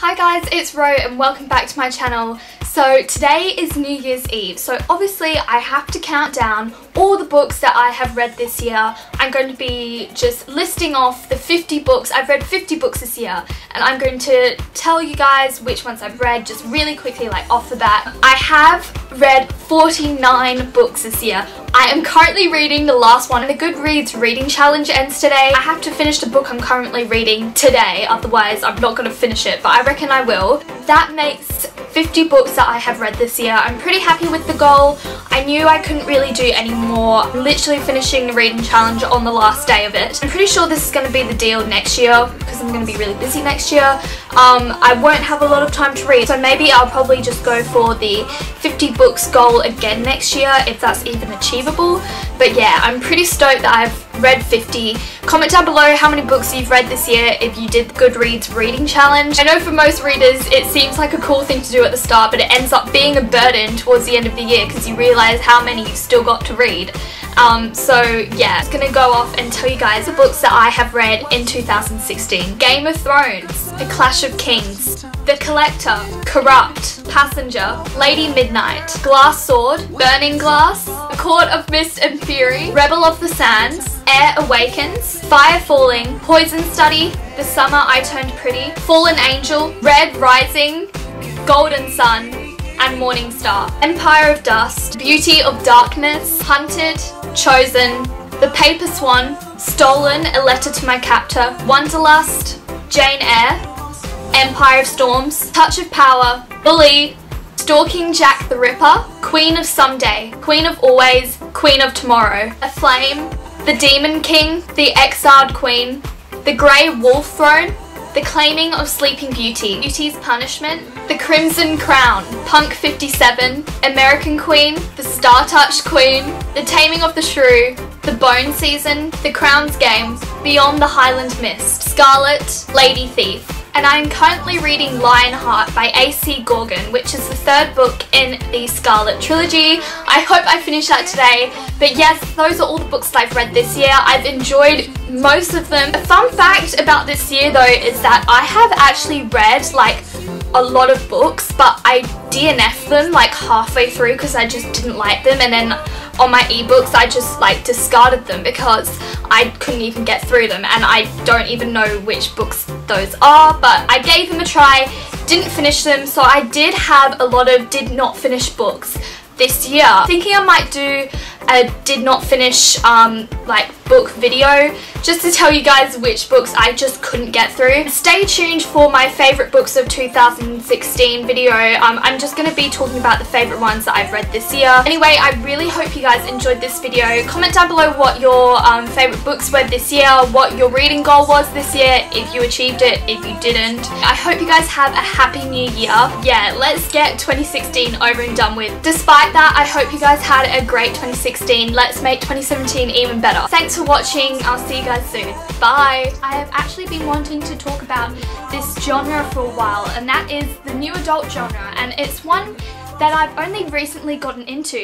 Hi guys, it's Ro and welcome back to my channel. So today is New Year's Eve, so obviously I have to count down all the books that I have read this year. I'm going to be just listing off the 50 books. I've read 50 books this year and I'm going to tell you guys which ones I've read just really quickly like off the bat. I have read 49 books this year. I am currently reading the last one. And the Goodreads reading challenge ends today. I have to finish the book I'm currently reading today, otherwise I'm not going to finish it, but I reckon I will. That makes 50 books that I have read this year. I'm pretty happy with the goal. I knew I couldn't really do any more. I'm literally finishing the reading challenge on the last day of it. I'm pretty sure this is going to be the deal next year because I'm going to be really busy next year. Um, I won't have a lot of time to read so maybe I'll probably just go for the 50 books goal again next year if that's even achievable. But yeah, I'm pretty stoked that I've read 50. Comment down below how many books you've read this year if you did the Goodreads reading challenge. I know for most readers it seems like a cool thing to do at the start but it ends up being a burden towards the end of the year because you realise how many you've still got to read. Um, so yeah, I'm gonna go off and tell you guys the books that I have read in 2016. Game of Thrones, The Clash of Kings, The Collector, Corrupt, Passenger, Lady Midnight, Glass Sword, Burning Glass, The Court of Mist and Fury, Rebel of the Sands, Air Awakens, Fire Falling, Poison Study, The Summer I Turned Pretty, Fallen Angel, Red Rising, Golden Son, and Morning Star. Empire of Dust, Beauty of Darkness, Hunted, Chosen, The Paper Swan, Stolen, A Letter to My Captor, Wanderlust, Jane Eyre, Empire of Storms, Touch of Power, Bully, Stalking Jack the Ripper, Queen of Someday, Queen of Always, Queen of Tomorrow, Aflame, The Demon King, The Exiled Queen, The Grey Wolf Throne, The Claiming of Sleeping Beauty, Beauty's Punishment, The Crimson Crown, Punk 57, American Queen, The Star Touched Queen, The Taming of the Shrew, The Bone Season, The Crown's Game, Beyond the Highland Mist, Scarlet, Lady Thief, and I am currently reading Lionheart by A.C. Gaughen, which is the third book in the Scarlet trilogy. I hope I finish that today. But yes, those are all the books that I've read this year. I've enjoyed most of them. A fun fact about this year though is that I have actually read like a lot of books, but I DNF them like halfway through because I just didn't like them and then on my ebooks I just like discarded them because I couldn't even get through them and I don't even know which books those are but I gave them a try, didn't finish them so I did have a lot of did not finish books this year. Thinking I might do a did not finish um, like book video just to tell you guys which books I just couldn't get through. Stay tuned for my favourite books of 2016 video. Um, I'm just going to be talking about the favourite ones that I've read this year. Anyway, I really hope you guys enjoyed this video. Comment down below what your um, favourite books were this year, what your reading goal was this year, if you achieved it, if you didn't. I hope you guys have a happy new year. Yeah, let's get 2016 over and done with. Despite that, I hope you guys had a great 2016. Let's make 2017 even better. Thanks for watching. I'll see you guys soon. Bye! I have actually been wanting to talk about this genre for a while and that is the new adult genre and it's one that I've only recently gotten into.